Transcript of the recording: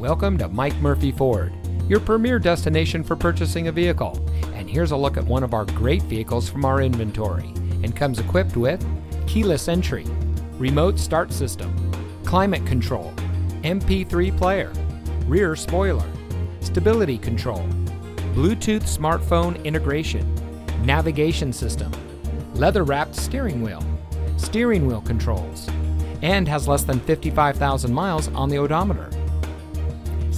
Welcome to Mike Murphy Ford, your premier destination for purchasing a vehicle. And here's a look at one of our great vehicles from our inventory and comes equipped with keyless entry, remote start system, climate control, MP3 player, rear spoiler, stability control, Bluetooth smartphone integration, navigation system, leather wrapped steering wheel, steering wheel controls, and has less than 55,000 miles on the odometer.